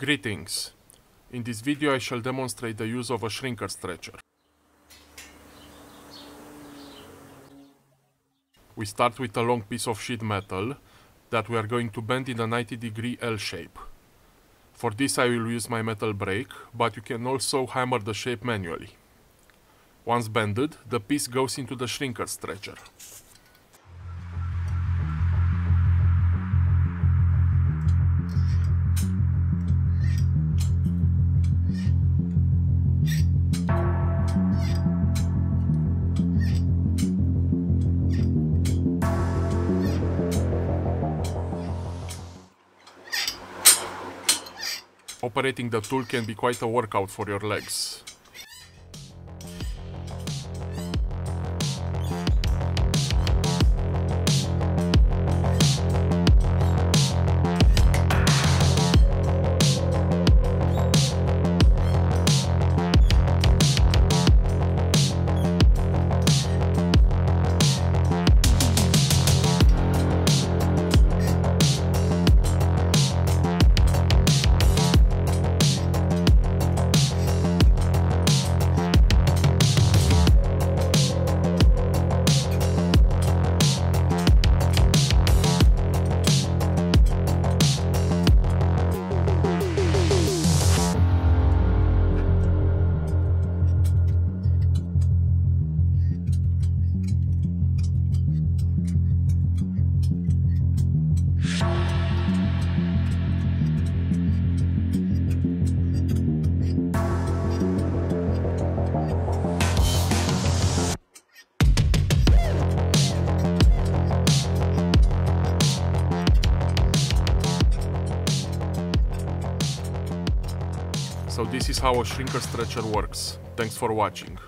Greetings. In this video I shall demonstrate the use of a shrinker stretcher. We start with a long piece of sheet metal that we are going to bend in a 90 degree L shape. For this I will use my metal brake, but you can also hammer the shape manually. Once bended, the piece goes into the shrinker stretcher. Operating the tool can be quite a workout for your legs. So this is how a shrinker stretcher works. Thanks for watching.